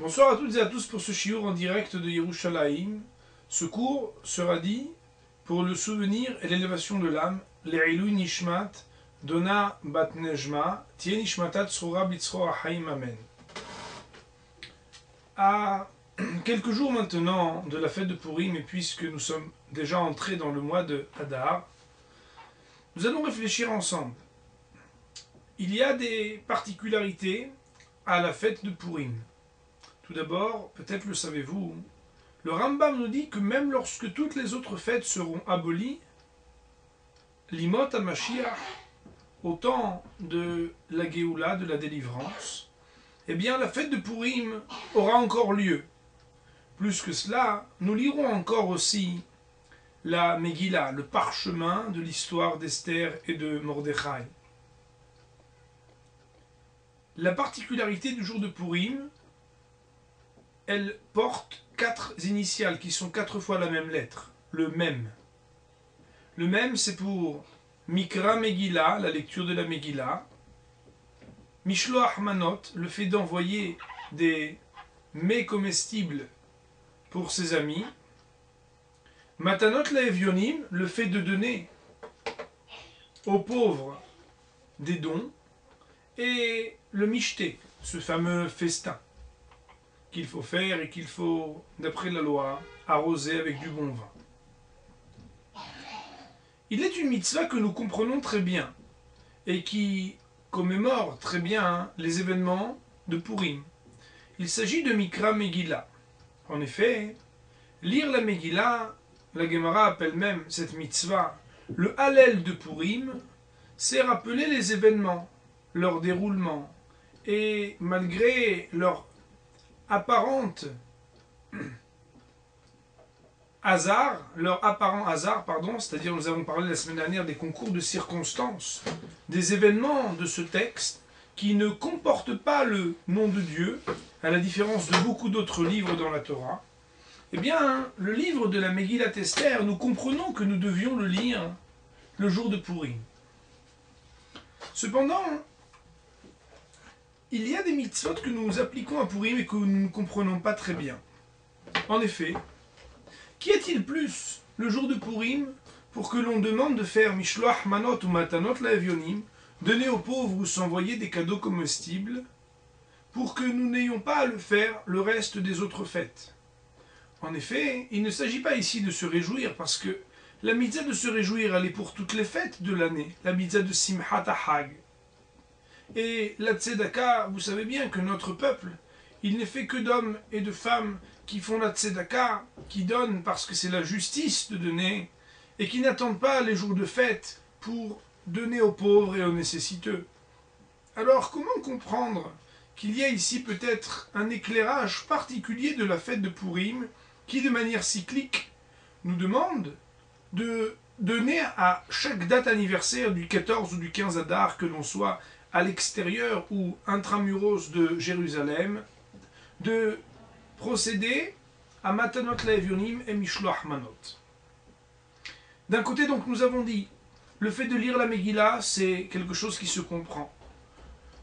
Bonsoir à toutes et à tous pour ce shiur en direct de Yerushalayim. Ce cours sera dit pour le souvenir et l'élévation de l'âme, Le'ilou Nishmat, Dona Bat Nejma, Tien Nishmatat Bitzro Haim Amen. À quelques jours maintenant de la fête de Purim, et puisque nous sommes déjà entrés dans le mois de Hadar, nous allons réfléchir ensemble. Il y a des particularités à la fête de Purim. Tout d'abord, peut-être le savez-vous, le Rambam nous dit que même lorsque toutes les autres fêtes seront abolies, l'imot à Mashiach, au temps de la Géoula, de la délivrance, eh bien la fête de Purim aura encore lieu. Plus que cela, nous lirons encore aussi la Megillah, le parchemin de l'histoire d'Esther et de Mordechai. La particularité du jour de Purim, elle porte quatre initiales qui sont quatre fois la même lettre, le même. Le même, c'est pour Mikra Megillah, la lecture de la Megillah. Mishloach Manot, le fait d'envoyer des mets comestibles pour ses amis. Matanot Laevionim, le fait de donner aux pauvres des dons. Et le Mishté, ce fameux festin qu'il faut faire et qu'il faut, d'après la loi, arroser avec du bon vin. Il est une mitzvah que nous comprenons très bien et qui commémore très bien les événements de Purim. Il s'agit de Mikra Megillah. En effet, lire la Megillah, la Gemara appelle même cette mitzvah le Hallel de Purim, c'est rappeler les événements, leur déroulement, et malgré leur apparente hasard, leur apparent hasard, pardon, c'est-à-dire nous avons parlé la semaine dernière des concours de circonstances, des événements de ce texte qui ne comportent pas le nom de Dieu, à la différence de beaucoup d'autres livres dans la Torah, eh bien, le livre de la Megillat Esther, nous comprenons que nous devions le lire le jour de Purim. Cependant, il y a des mitzvot que nous appliquons à Purim et que nous ne comprenons pas très bien. En effet, qu'y a-t-il plus le jour de Purim pour que l'on demande de faire Mishloach Manot ou Matanot Laevionim, donner aux pauvres ou s'envoyer des cadeaux comestibles, pour que nous n'ayons pas à le faire le reste des autres fêtes? En effet, il ne s'agit pas ici de se réjouir parce que la mitzvah de se réjouir, elle est pour toutes les fêtes de l'année, la mitzvah de Simchat Hag. Et la tzedaka, vous savez bien que notre peuple, il n'est fait que d'hommes et de femmes qui font la tzedaka, qui donnent parce que c'est la justice de donner, et qui n'attendent pas les jours de fête pour donner aux pauvres et aux nécessiteux. Alors comment comprendre qu'il y a ici peut-être un éclairage particulier de la fête de Purim qui, de manière cyclique, nous demande de donner à chaque date anniversaire du 14 ou du 15 Adar, que l'on soit à l'extérieur ou intramuros de Jérusalem, de procéder à Matanot Laevionim et Mishloach Manot. D'un côté, donc, nous avons dit, le fait de lire la Megillah, c'est quelque chose qui se comprend.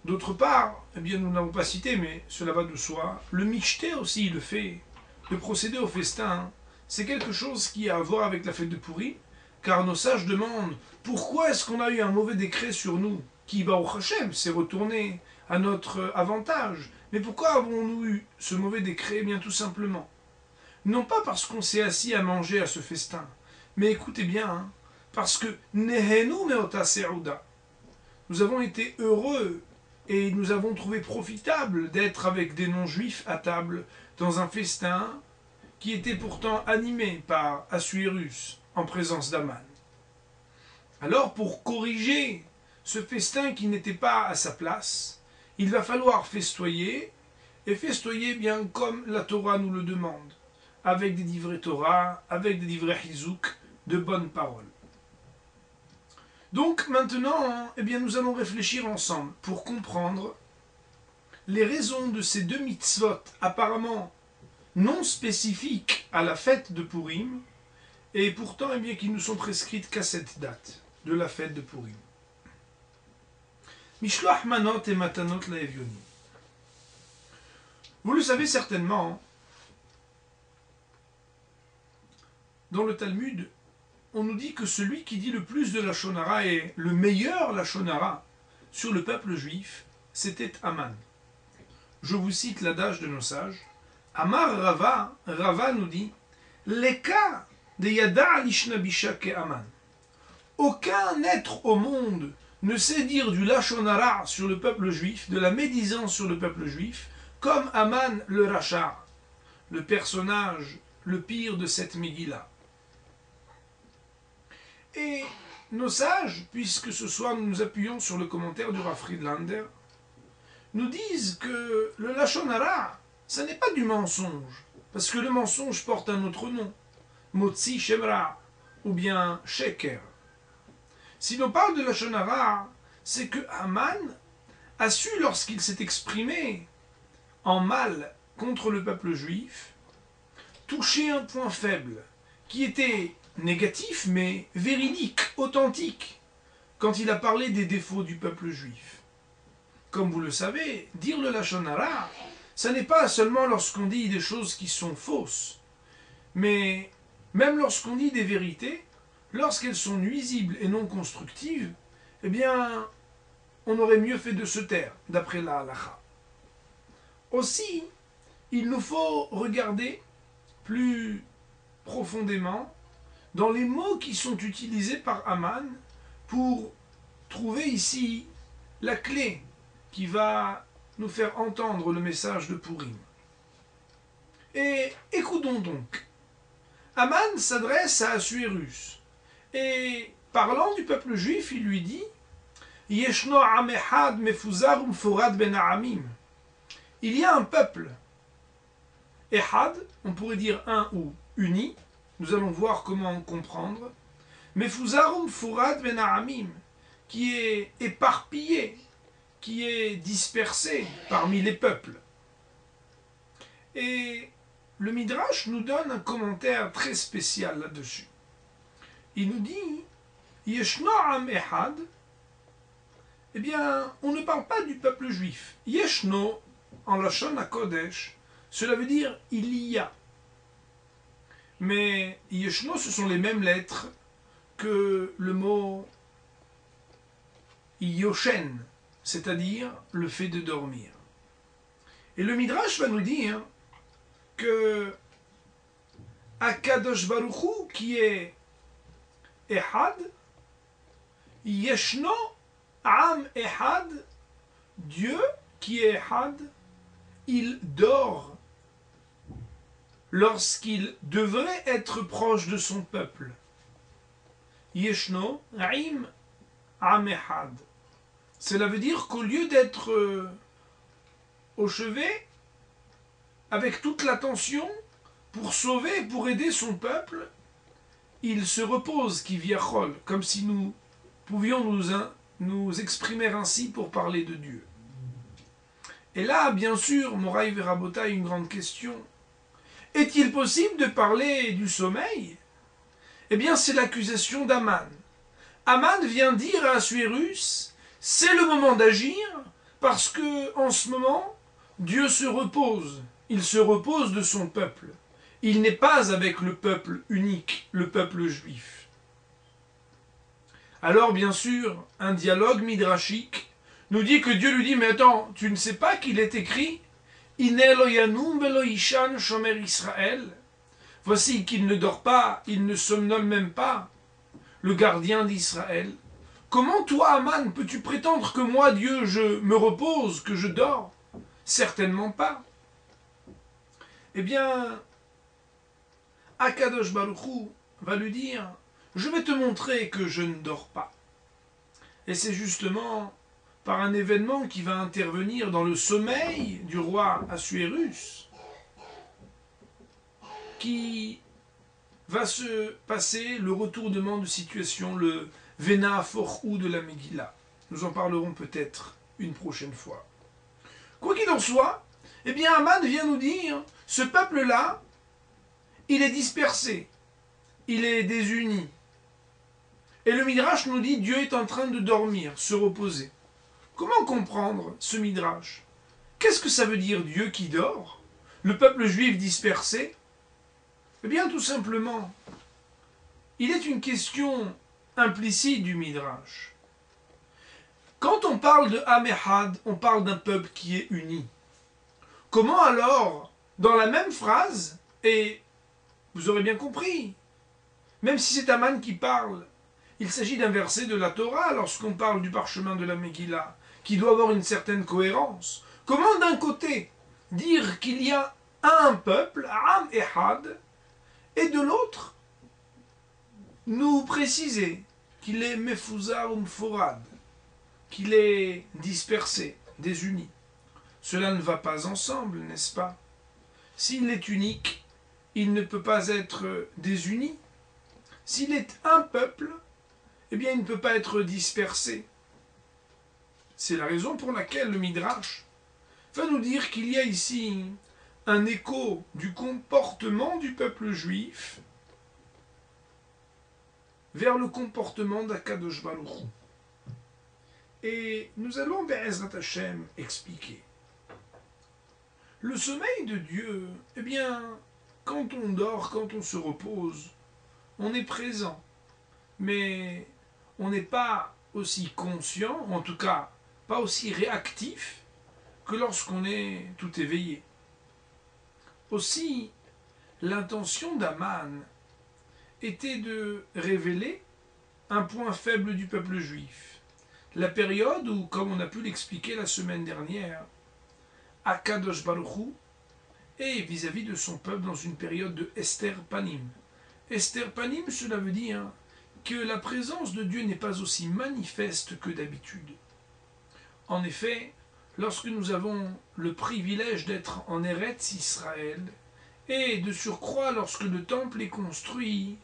D'autre part, eh bien, nous n'avons pas cité, mais cela va de soi, le Mishté aussi, le fait de procéder au festin, c'est quelque chose qui a à voir avec la fête de Pourri, car nos sages demandent pourquoi est-ce qu'on a eu un mauvais décret sur nous? Qui, Baruch Hashem, s'est retourné à notre avantage. Mais pourquoi avons-nous eu ce mauvais décret? Bien tout simplement. Non pas parce qu'on s'est assis à manger à ce festin, mais écoutez bien, hein, parce que Nehenu. Nous avons été heureux et nous avons trouvé profitable d'être avec des non-juifs à table dans un festin qui était pourtant animé par Assuérus en présence d'Aman. Alors pour corriger ce festin qui n'était pas à sa place, il va falloir festoyer, et festoyer bien comme la Torah nous le demande, avec des livrets Torah, avec des livrets Hizouk, de bonnes paroles. Donc maintenant, eh bien, nous allons réfléchir ensemble pour comprendre les raisons de ces deux mitzvot apparemment non spécifiques à la fête de Purim, et pourtant eh bien, qui nous sont prescrites qu'à cette date de la fête de Purim. Et matanot Vous le savez certainement, dans le Talmud, on nous dit que celui qui dit le plus de la Shonara et le meilleur la Shonara sur le peuple juif, c'était Aman. Je vous cite l'adage de nos sages. Amar Rava, Rava nous dit Les cas de Yada Aman. Aucun être au monde ne sait dire du Lachonara sur le peuple juif, de la médisance sur le peuple juif, comme Aman le Rachar, le personnage le pire de cette Megillah. Et nos sages, puisque ce soir nous nous appuyons sur le commentaire du Rav Friedlander, nous disent que le Lachonara, ça n'est pas du mensonge, parce que le mensonge porte un autre nom, Motzi Shemra, ou bien Sheker. Si l'on parle de Lachonara, c'est que Haman a su, lorsqu'il s'est exprimé en mal contre le peuple juif, toucher un point faible, qui était négatif, mais véridique, authentique, quand il a parlé des défauts du peuple juif. Comme vous le savez, dire le Lachonara, ça n'est pas seulement lorsqu'on dit des choses qui sont fausses, mais même lorsqu'on dit des vérités, lorsqu'elles sont nuisibles et non constructives, eh bien, on aurait mieux fait de se taire, d'après la halacha. Aussi, il nous faut regarder plus profondément dans les mots qui sont utilisés par Aman pour trouver ici la clé qui va nous faire entendre le message de Purim. Et écoutons donc. Aman s'adresse à Assuérus et parlant du peuple juif, il lui dit ben Il y a un peuple. Ehad, on pourrait dire un ou uni, nous allons voir comment comprendre. Mais Fuzarum Furad Ben Aramim, qui est éparpillé, qui est dispersé parmi les peuples. Et le Midrash nous donne un commentaire très spécial là-dessus. Il nous dit Yeshno Am Ehad, eh bien, on ne parle pas du peuple juif. Yeshno, en Lashon Kodesh, cela veut dire il y a. Mais Yeshno, ce sont les mêmes lettres que le mot Yoshen, c'est-à-dire le fait de dormir. Et le Midrash va nous dire que Akadosh Baruchu, qui est Ehad, Yeshno Am Ehad, Dieu qui est Ehad, il dort lorsqu'il devrait être proche de son peuple. Yeshno Aim Amehad. Cela veut dire qu'au lieu d'être euh, au chevet, avec toute l'attention, pour sauver, pour aider son peuple, il se repose, qui viachol, comme si nous pouvions nous, exprimer ainsi pour parler de Dieu. Et là, bien sûr, Moraï Verabota, une grande question. Est-il possible de parler du sommeil? Eh bien, c'est l'accusation d'Aman. Aman vient dire à Assuérus c'est le moment d'agir parce que en ce moment, Dieu se repose. Il se repose de son peuple. Il n'est pas avec le peuple unique, le peuple juif. Alors, bien sûr, un dialogue midrashique nous dit que Dieu lui dit Mais attends, tu ne sais pas qu'il est écrit shomer Israël. Voici qu'il ne dort pas, il ne somnole même pas, le gardien d'Israël. Comment toi, Aman, peux-tu prétendre que moi, Dieu, je me repose, que je dors? Certainement pas. Eh bien, Akadosh Baruchou va lui dire Je vais te montrer que je ne dors pas. Et c'est justement par un événement qui va intervenir dans le sommeil du roi Assuérus, qui va se passer le retournement de situation, le Vena Forou de la Megillah. Nous en parlerons peut-être une prochaine fois. Quoi qu'il en soit, eh bien Aman vient nous dire, ce peuple-là, il est dispersé, il est désuni. Et le Midrash nous dit, Dieu est en train de dormir, se reposer. Comment comprendre ce midrash? Qu'est-ce que ça veut dire Dieu qui dort? Le peuple juif dispersé? Eh bien, tout simplement, il est une question implicite du Midrash. Quand on parle de Amehad, on parle d'un peuple qui est uni. Comment alors, dans la même phrase, et vous aurez bien compris, même si c'est Aman qui parle, il s'agit d'un verset de la Torah lorsqu'on parle du parchemin de la Megillah, qui doit avoir une certaine cohérence. Comment d'un côté dire qu'il y a un peuple, Am Ehad, et de l'autre nous préciser qu'il est Mefouza ou Mforad, qu'il est dispersé, désuni. Cela ne va pas ensemble, n'est-ce pas? S'il est unique, il ne peut pas être désuni. S'il est un peuple, eh bien il ne peut pas être dispersé. C'est la raison pour laquelle le Midrash va nous dire qu'il y a ici un écho du comportement du peuple juif vers le comportement d'Akadosh Et nous allons, Be'ezrat Hashem, expliquer. Le sommeil de Dieu, eh bien, quand on dort, quand on se repose, on est présent. Mais on n'est pas aussi conscient, en tout cas pas aussi réactif, que lorsqu'on est tout éveillé. Aussi, l'intention d'Aman était de révéler un point faible du peuple juif. La période où, comme on a pu l'expliquer la semaine dernière, Akadosh Baruchou est vis-à-vis de son peuple dans une période de Esther Panim. Esther Panim, cela veut dire que la présence de Dieu n'est pas aussi manifeste que d'habitude. En effet, lorsque nous avons le privilège d'être en Eretz Israël, et de surcroît lorsque le temple est construit,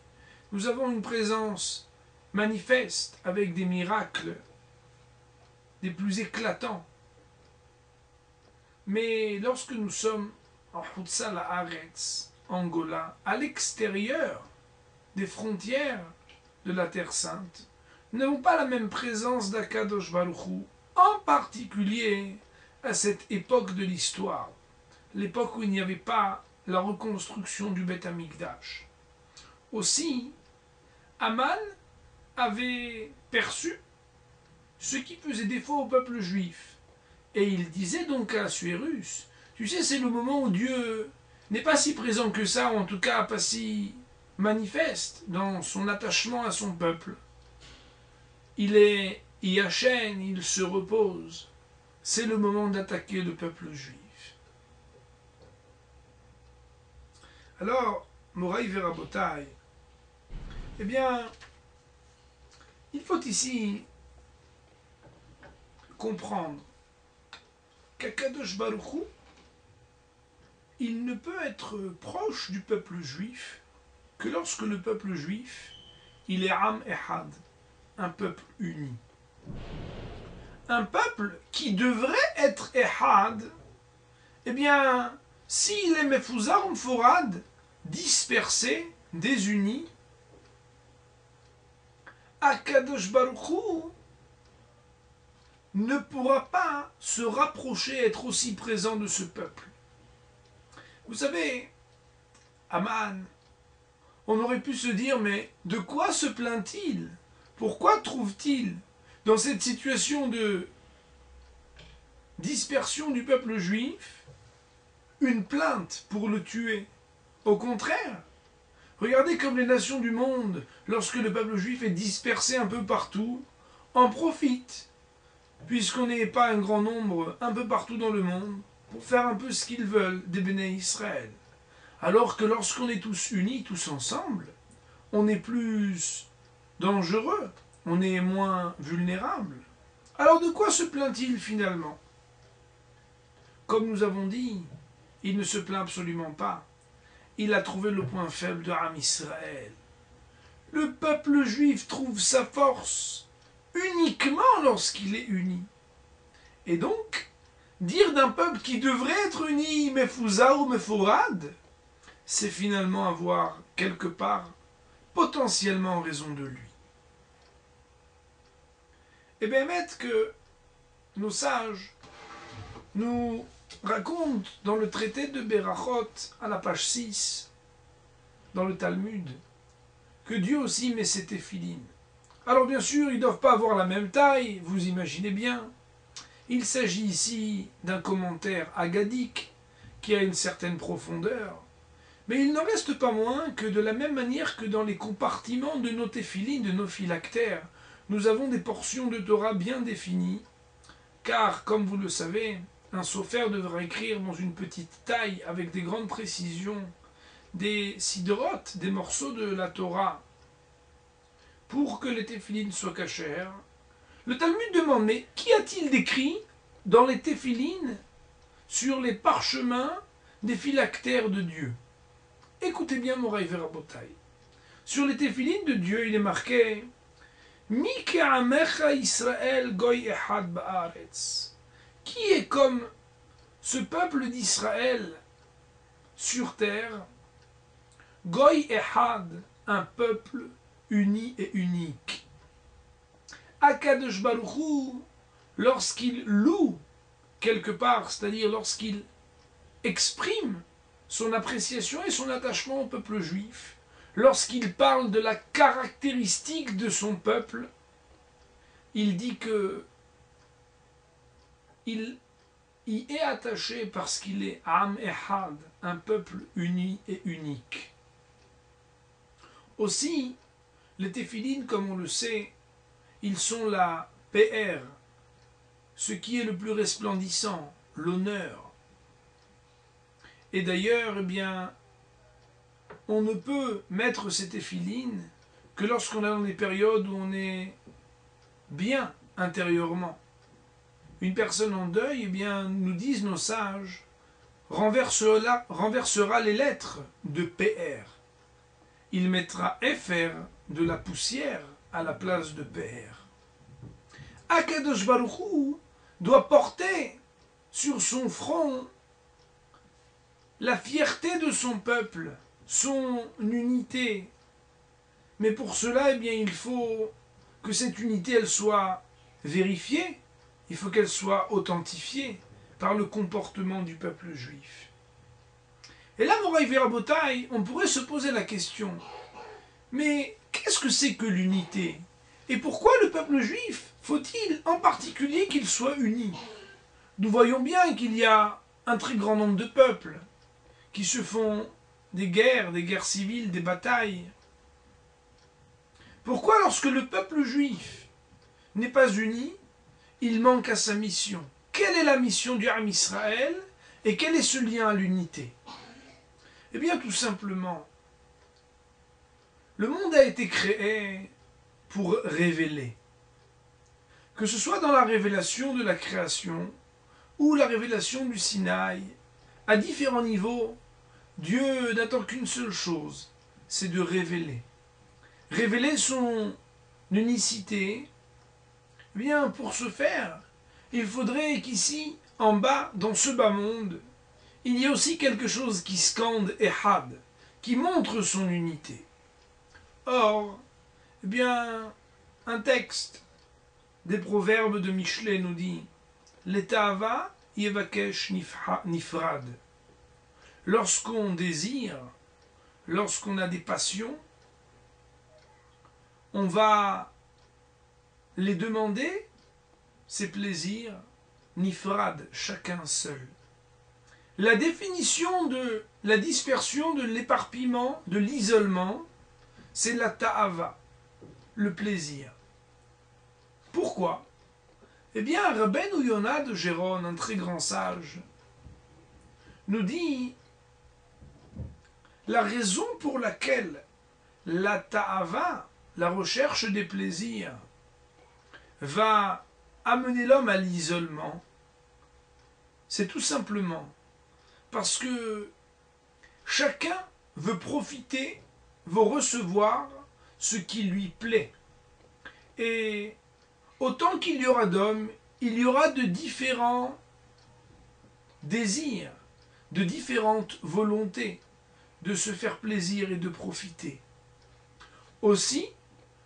nous avons une présence manifeste avec des miracles des plus éclatants. Mais lorsque nous sommes en Hutzal Haaretz, Angola, à l'extérieur des frontières de la Terre Sainte, n'avons pas la même présence d'Akadosh Baruchou, en particulier à cette époque de l'histoire, l'époque où il n'y avait pas la reconstruction du Beth Amikdash. Aussi, Aman avait perçu ce qui faisait défaut au peuple juif. Et il disait donc à Suérus, tu sais, c'est le moment où Dieu n'est pas si présent que ça, ou en tout cas pas si manifeste dans son attachement à son peuple. Il est Iachen, il se repose. C'est le moment d'attaquer le peuple juif. Alors, Moraï Verabotai, eh bien, il faut ici comprendre qu'Akadosh Baruchou, il ne peut être proche du peuple juif que lorsque le peuple juif, il est Am Ehad, un peuple uni. Un peuple qui devrait être Ehad, eh bien, s'il est Mefuzar Forad, dispersé, désuni, Akadosh Baruchou ne pourra pas se rapprocher, être aussi présent de ce peuple. Vous savez, Aman, on aurait pu se dire, mais de quoi se plaint-il? Pourquoi trouve-t-il dans cette situation de dispersion du peuple juif une plainte pour le tuer? Au contraire, regardez comme les nations du monde, lorsque le peuple juif est dispersé un peu partout, en profitent, puisqu'on n'est pas un grand nombre un peu partout dans le monde, pour faire un peu ce qu'ils veulent des béné Israël. Alors que lorsqu'on est tous unis, tous ensemble, on est plus dangereux, on est moins vulnérable. Alors de quoi se plaint-il finalement? Comme nous avons dit, il ne se plaint absolument pas. Il a trouvé le point faible de Ram Israël. Le peuple juif trouve sa force uniquement lorsqu'il est uni. Et donc, dire d'un peuple qui devrait être uni, Mefouza ou Mefourad, c'est finalement avoir quelque part potentiellement raison de lui. Et bien, mettre que nos sages nous raconte dans le traité de Berachot, à la page 6, dans le Talmud, que Dieu aussi met ses téphilines. Alors bien sûr, ils ne doivent pas avoir la même taille, vous imaginez bien. Il s'agit ici d'un commentaire agadique qui a une certaine profondeur. Mais il n'en reste pas moins que de la même manière que dans les compartiments de nos téphilines, de nos phylactères, nous avons des portions de Torah bien définies, car, comme vous le savez, un sophère devra écrire dans une petite taille avec des grandes précisions des sidrotes, des morceaux de la Torah, pour que les téphilines soient cachères. Le Talmud demande, mais qu'y a-t-il décrit dans les téphilines sur les parchemins des phylactères de Dieu? Écoutez bien mon Verabotai. Sur les téphilines de Dieu, il est marqué goy. Qui est comme ce peuple d'Israël sur terre? Goy ehad, un peuple uni et unique. Akadosh Baruchou, lorsqu'il loue quelque part, c'est-à-dire lorsqu'il exprime son appréciation et son attachement au peuple juif, lorsqu'il parle de la caractéristique de son peuple, il dit que il y est attaché parce qu'il est Am Ehad, un peuple uni et unique. Aussi, les téphilines, comme on le sait, ils sont la PR, ce qui est le plus resplendissant, l'honneur. Et d'ailleurs, eh bien, on ne peut mettre ces téphilines que lorsqu'on est dans des périodes où on est bien intérieurement. Une personne en deuil, eh bien, nous disent nos sages, renversera les lettres de PR il mettra FR de la poussière à la place de Père. Akadosh Baruchou doit porter sur son front la fierté de son peuple, son unité. Mais pour cela, eh bien, il faut que cette unité, elle soit vérifiée, il faut qu'elle soit authentifiée par le comportement du peuple juif. Et là, Moraï Verabotai, on pourrait se poser la question, mais qu'est-ce que c'est que l'unité? Et pourquoi le peuple juif faut-il en particulier qu'il soit uni? Nous voyons bien qu'il y a un très grand nombre de peuples qui se font des guerres, des guerres civiles, des batailles. Pourquoi lorsque le peuple juif n'est pas uni, il manque à sa mission? Quelle est la mission du Ham Israël et quel est ce lien à l'unité? Eh bien, tout simplement, le monde a été créé pour révéler. Que ce soit dans la révélation de la création ou la révélation du Sinaï, à différents niveaux, Dieu n'attend qu'une seule chose, c'est de révéler. Révéler son unicité, eh bien pour ce faire, il faudrait qu'ici, en bas, dans ce bas monde, il y a aussi quelque chose qui scande Ehad, qui montre son unité. Or, eh bien, un texte des proverbes de Michelet nous dit L'Etava yevakesh nifrad. Lorsqu'on désire, lorsqu'on a des passions, on va les demander, ces plaisirs, nifrad, chacun seul. La définition de la dispersion, de l'éparpillement, de l'isolement, c'est la ta'ava, le plaisir. Pourquoi? Eh bien, Rabben Yonah de Gérone, un très grand sage, nous dit la raison pour laquelle la ta'ava, la recherche des plaisirs, va amener l'homme à l'isolement, c'est tout simplement parce que chacun veut profiter, veut recevoir ce qui lui plaît. Et autant qu'il y aura d'hommes, il y aura de différents désirs, de différentes volontés de se faire plaisir et de profiter. Aussi,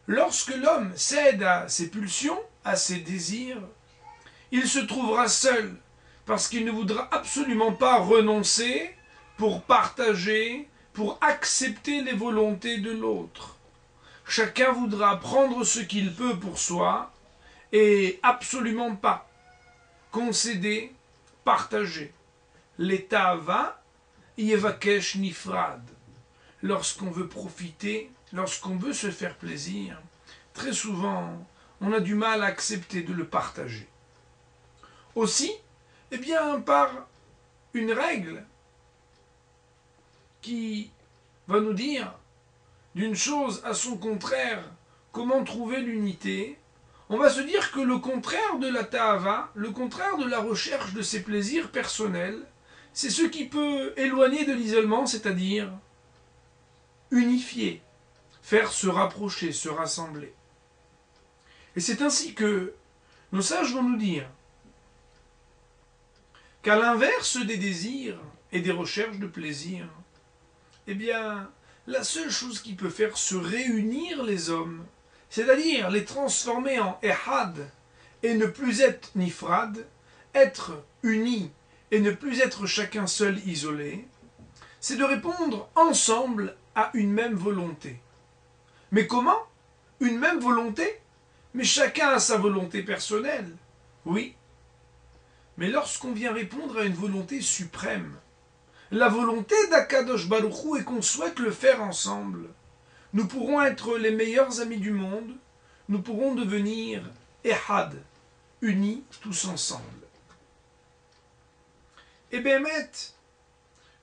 lorsque l'homme cède à ses pulsions, à ses désirs, il se trouvera seul, parce qu'il ne voudra absolument pas renoncer pour partager, pour accepter les volontés de l'autre. Chacun voudra prendre ce qu'il peut pour soi et absolument pas concéder, partager. L'état va, yevakesh nifrad. Lorsqu'on veut profiter, lorsqu'on veut se faire plaisir, très souvent, on a du mal à accepter de le partager. Aussi, eh bien, par une règle qui va nous dire d'une chose à son contraire comment trouver l'unité, on va se dire que le contraire de la ta'ava, le contraire de la recherche de ses plaisirs personnels, c'est ce qui peut éloigner de l'isolement, c'est-à-dire unifier, faire se rapprocher, se rassembler. Et c'est ainsi que nos sages vont nous dire qu'à l'inverse des désirs et des recherches de plaisir, eh bien, la seule chose qui peut faire se réunir les hommes, c'est-à-dire les transformer en ehad et ne plus être nifrad, être unis et ne plus être chacun seul isolé, c'est de répondre ensemble à une même volonté. Mais comment? Une même volonté? Mais chacun a sa volonté personnelle. Oui. Mais lorsqu'on vient répondre à une volonté suprême, la volonté d'Akadosh Baruchou est qu'on souhaite le faire ensemble. Nous pourrons être les meilleurs amis du monde, nous pourrons devenir Ehad, unis tous ensemble. Et bien,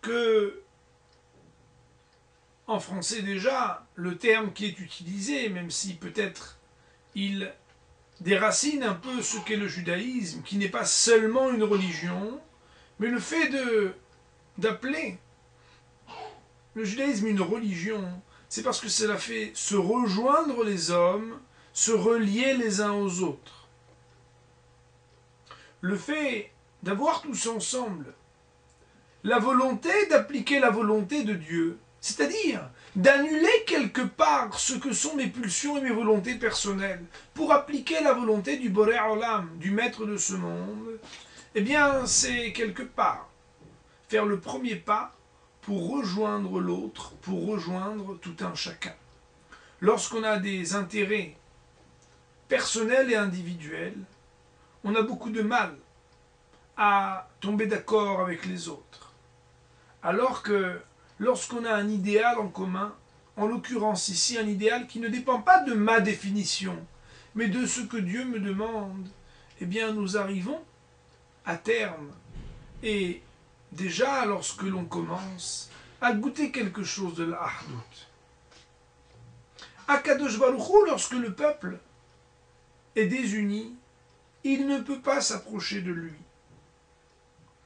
que en français déjà, le terme qui est utilisé, même si peut-être il déracine un peu ce qu'est le judaïsme, qui n'est pas seulement une religion, mais le fait de d'appeler le judaïsme une religion, c'est parce que cela fait se rejoindre les hommes, se relier les uns aux autres. Le fait d'avoir tous ensemble la volonté d'appliquer la volonté de Dieu, c'est-à-dire d'annuler quelque part ce que sont mes pulsions et mes volontés personnelles pour appliquer la volonté du Boré Olam, du maître de ce monde, eh bien, c'est quelque part faire le premier pas pour rejoindre l'autre, pour rejoindre tout un chacun. Lorsqu'on a des intérêts personnels et individuels, on a beaucoup de mal à tomber d'accord avec les autres. Alors que lorsqu'on a un idéal en commun, en l'occurrence ici un idéal qui ne dépend pas de ma définition, mais de ce que Dieu me demande, eh bien nous arrivons à terme. Et déjà lorsque l'on commence à goûter quelque chose de la Ahdout. Akadosh Baruchou, lorsque le peuple est désuni, il ne peut pas s'approcher de lui.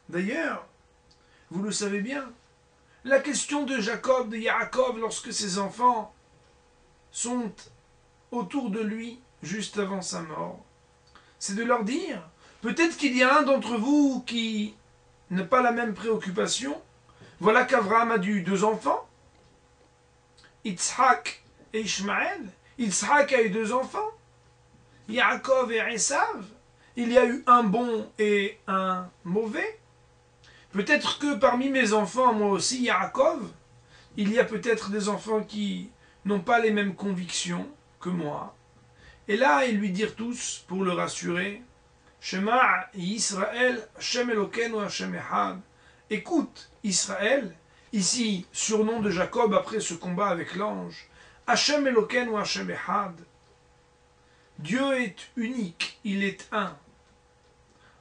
D'ailleurs, vous le savez bien, la question de Jacob, de Yaakov, lorsque ses enfants sont autour de lui juste avant sa mort, c'est de leur dire, peut-être qu'il y a un d'entre vous qui n'a pas la même préoccupation. Voilà qu'Abraham a eu deux enfants, Yitzhak et Ishmaël. Yitzhak a eu deux enfants, Yaakov et Esav. Il y a eu un bon et un mauvais. Peut-être que parmi mes enfants, moi aussi, Yaakov, il y a peut-être des enfants qui n'ont pas les mêmes convictions que moi. Et là, ils lui dirent tous, pour le rassurer, Shema Israël, Hashem Elokeinu Hashem Echad. Écoute, Israël, ici, surnom de Jacob après ce combat avec l'ange, Hashem Elokeinu Hashem Echad. Dieu est unique, il est un.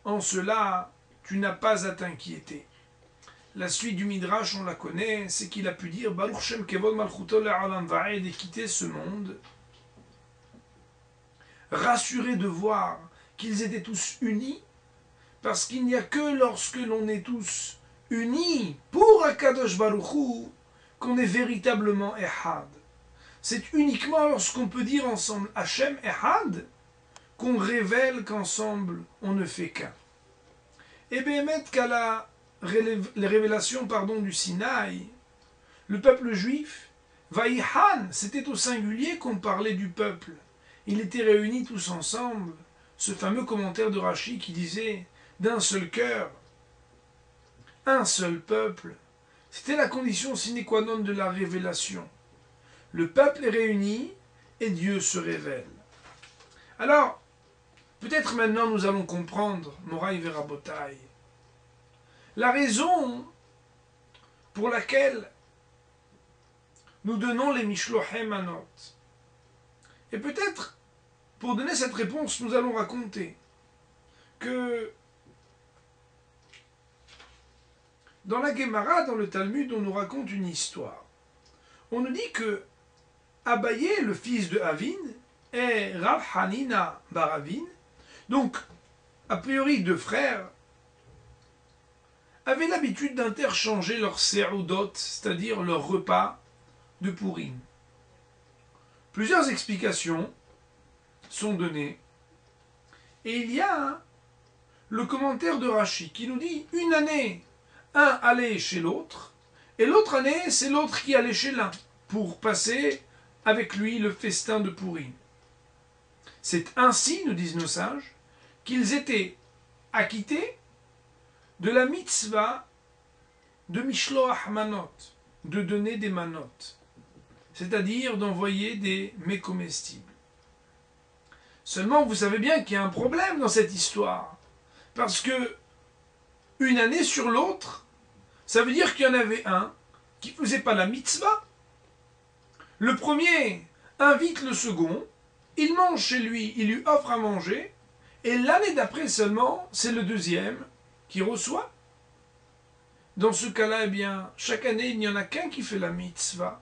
En cela, tu n'as pas à t'inquiéter. La suite du Midrash, on la connaît, c'est qu'il a pu dire Baruch Shem Kevod Malchuto et quitter ce monde, rassuré de voir qu'ils étaient tous unis, parce qu'il n'y a que lorsque l'on est tous unis pour Akadosh Baruchou qu'on est véritablement Ehad. C'est uniquement lorsqu'on peut dire ensemble Hachem Ehad qu'on révèle qu'ensemble on ne fait qu'un. Et bien, qu'à la révélation pardon, du Sinaï, le peuple juif, Vaïhan, c'était au singulier qu'on parlait du peuple. Il était réunis tous ensemble. Ce fameux commentaire de Rachi qui disait d'un seul cœur, un seul peuple, c'était la condition sine qua non de la révélation. Le peuple est réuni et Dieu se révèle. Alors, peut-être maintenant nous allons comprendre, Moraï Verabotai, la raison pour laquelle nous donnons les Mishlohem Anot. Et peut-être, pour donner cette réponse, nous allons raconter que dans la Gemara, dans le Talmud, on nous raconte une histoire. On nous dit que Abaye, le fils de Avin, et Rav Hanina Baravin, donc a priori deux frères, avaient l'habitude d'interchanger leurs seroudot, c'est-à-dire leurs repas de Purim. Plusieurs explications sont données. Et il y a le commentaire de Rachi qui nous dit une année, un allait chez l'autre, et l'autre année, c'est l'autre qui allait chez l'un pour passer avec lui le festin de Purim. C'est ainsi, nous disent nos sages, qu'ils étaient acquittés de la mitzvah de Mishloach Manot, de donner des manot, c'est-à-dire d'envoyer des mets comestibles. Seulement, vous savez bien qu'il y a un problème dans cette histoire, parce que une année sur l'autre, ça veut dire qu'il y en avait un qui ne faisait pas la mitzvah. Le premier invite le second, il mange chez lui, il lui offre à manger, et l'année d'après seulement, c'est le deuxième qui reçoit. Dans ce cas-là, eh bien, chaque année, il n'y en a qu'un qui fait la mitzvah.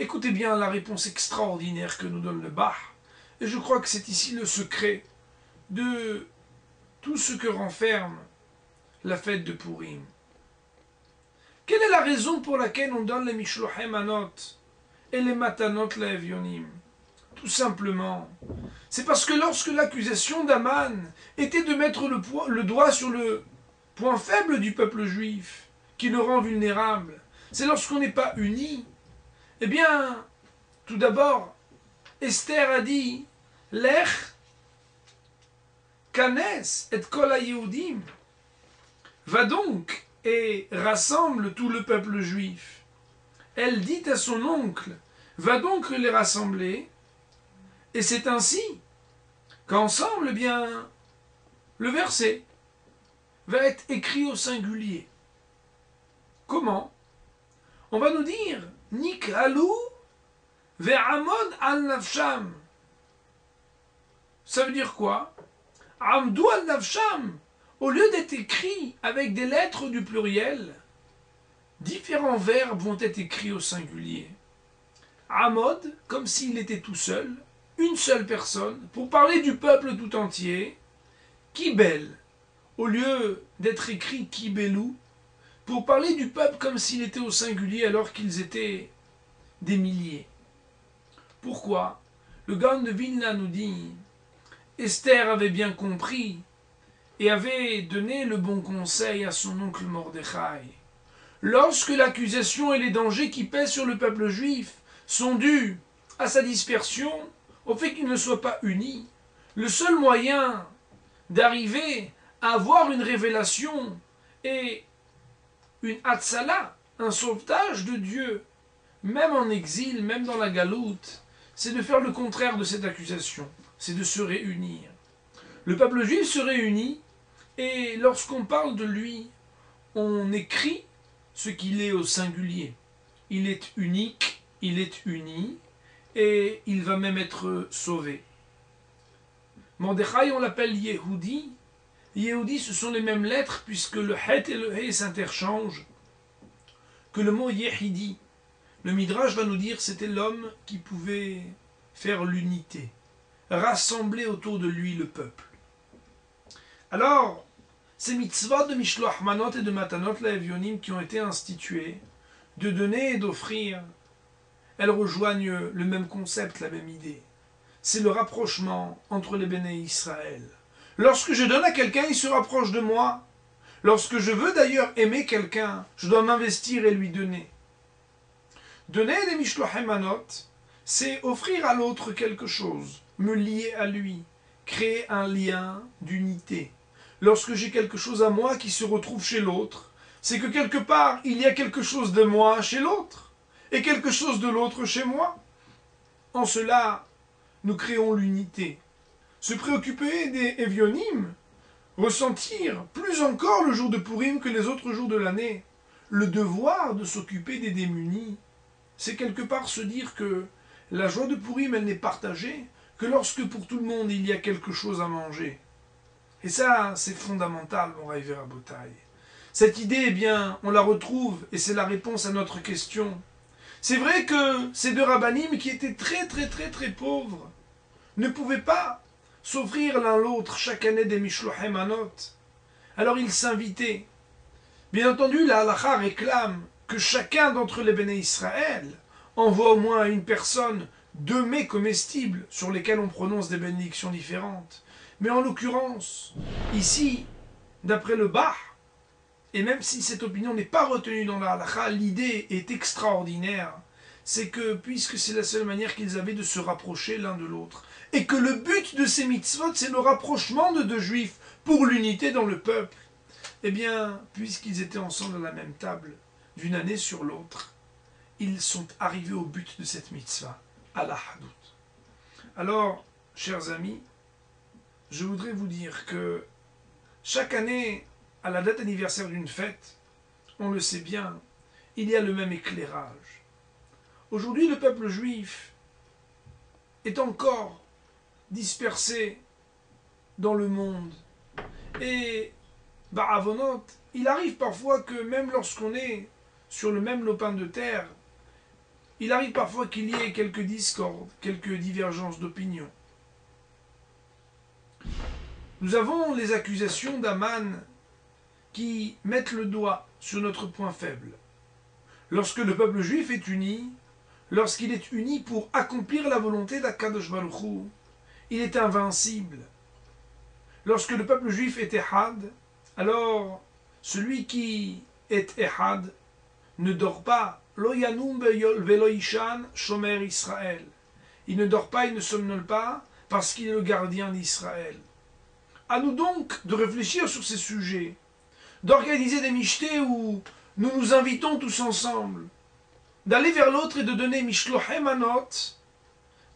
Écoutez bien la réponse extraordinaire que nous donne le Bach. Et je crois que c'est ici le secret de tout ce que renferme la fête de Purim. Quelle est la raison pour laquelle on donne les Mishlohem Anot et les Matanot Le'evionim Tout simplement, c'est parce que lorsque l'accusation d'Aman était de mettre le doigt sur le point faible du peuple juif, qui le rend vulnérable, c'est lorsqu'on n'est pas uni. Eh bien, tout d'abord, Esther a dit Lech Kanes et Kol Yehudim Va donc et rassemble tout le peuple juif. Elle dit à son oncle Va donc les rassembler. Et c'est ainsi qu'ensemble, eh bien, le verset va être écrit au singulier. Comment? On va nous dire Nik alou ve'amod al nafsham. Ça veut dire quoi? Amdou al nafsham au lieu d'être écrit avec des lettres du pluriel, différents verbes vont être écrits au singulier. Amod, comme s'il était tout seul, une seule personne, pour parler du peuple tout entier. Kibel, au lieu d'être écrit Kibelou, pour parler du peuple comme s'il était au singulier alors qu'ils étaient des milliers. Pourquoi? Le Gan de Vilna nous dit Esther avait bien compris et avait donné le bon conseil à son oncle Mordechai. Lorsque l'accusation et les dangers qui pèsent sur le peuple juif sont dus à sa dispersion, au fait qu'il ne soit pas uni, le seul moyen d'arriver à avoir une révélation et une hatsala, un sauvetage de Dieu, même en exil, même dans la galoute, c'est de faire le contraire de cette accusation, c'est de se réunir. Le peuple juif se réunit et lorsqu'on parle de lui, on écrit ce qu'il est au singulier. Il est unique, il est uni, et il va même être sauvé. Mordechai, on l'appelle Yehudi. Yehudi, ce sont les mêmes lettres, puisque le Het et le He s'interchangent, que le mot Yehidi. Le Midrash va nous dire c'était l'homme qui pouvait faire l'unité, rassembler autour de lui le peuple. Alors, ces mitzvot de Mishloach Manot et de Matanot Laevionim qui ont été instituées, de donner et d'offrir, elles rejoignent le même concept, la même idée. C'est le rapprochement entre les béné Israël. Lorsque je donne à quelqu'un, il se rapproche de moi. Lorsque je veux d'ailleurs aimer quelqu'un, je dois m'investir et lui donner. Donner des Mishloach Manot, c'est offrir à l'autre quelque chose, me lier à lui, créer un lien d'unité. lorsque j'ai quelque chose à moi qui se retrouve chez l'autre, c'est que quelque part, il y a quelque chose de moi chez l'autre, et quelque chose de l'autre chez moi. En cela, nous créons l'unité. Se préoccuper des évionymes, ressentir plus encore le jour de Purim que les autres jours de l'année, le devoir de s'occuper des démunis, c'est quelque part se dire que la joie de Purim, elle n'est partagée que lorsque pour tout le monde il y a quelque chose à manger. Et ça, c'est fondamental, mon à Botaille. Cette idée, eh bien, on la retrouve, et c'est la réponse à notre question. C'est vrai que ces deux rabbinim, qui étaient très très très très pauvres, ne pouvaient pas s'offrir l'un l'autre chaque année des Mishlohem Anot. Alors ils s'invitaient. Bien entendu, la halacha réclame que chacun d'entre les béné Israël envoie au moins une personne deux mets comestibles sur lesquels on prononce des bénédictions différentes. Mais en l'occurrence, ici, d'après le Bach, et même si cette opinion n'est pas retenue dans la halakha, l'idée est extraordinaire. C'est que, puisque c'est la seule manière qu'ils avaient de se rapprocher l'un de l'autre, et que le but de ces mitzvot, c'est le rapprochement de deux juifs pour l'unité dans le peuple, eh bien, puisqu'ils étaient ensemble à la même table, d'une année sur l'autre, ils sont arrivés au but de cette mitzvah, à la. Alors, chers amis, je voudrais vous dire que chaque année, à la date anniversaire d'une fête, on le sait bien, il y a le même éclairage. Aujourd'hui, le peuple juif est encore dispersé dans le monde. Et, Baravonot, il arrive parfois que même lorsqu'on est sur le même lopin de terre, il arrive parfois qu'il y ait quelques discordes, quelques divergences d'opinion. Nous avons les accusations d'Aman qui mettent le doigt sur notre point faible. Lorsque le peuple juif est uni, lorsqu'il est uni pour accomplir la volonté d'Akadosh il est invincible. Lorsque le peuple juif est ehad, alors celui qui est ehad ne dort pas. Lo shomer Israël. Il ne dort pas, il ne somnole pas, parce qu'il est le gardien d'Israël. À nous donc de réfléchir sur ces sujets, d'organiser des michtés où nous nous invitons tous ensemble, d'aller vers l'autre et de donner mishlohem anot,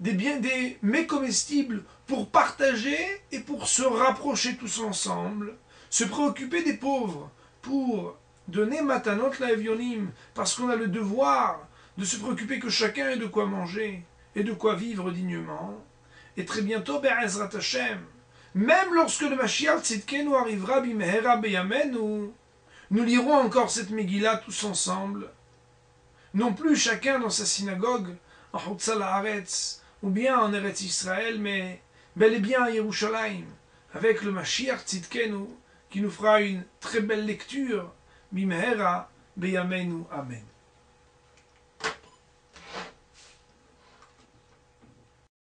des biens, des mets comestibles pour partager et pour se rapprocher tous ensemble, se préoccuper des pauvres, pour donner matanot la evionim, parce qu'on a le devoir de se préoccuper que chacun ait de quoi manger et de quoi vivre dignement. Et très bientôt, Be'ezrat Hashem, même lorsque le Mashiach Tzidkenu arrivera, bimehera beyamenu, nous lirons encore cette Megillah tous ensemble. Non plus chacun dans sa synagogue, en Haaretz, ou bien en Eretz Israël, mais bel et bien à Yerushalayim, avec le Mashiach Tzidkenu, qui nous fera une très belle lecture. Bimehera beyamenu. Amen.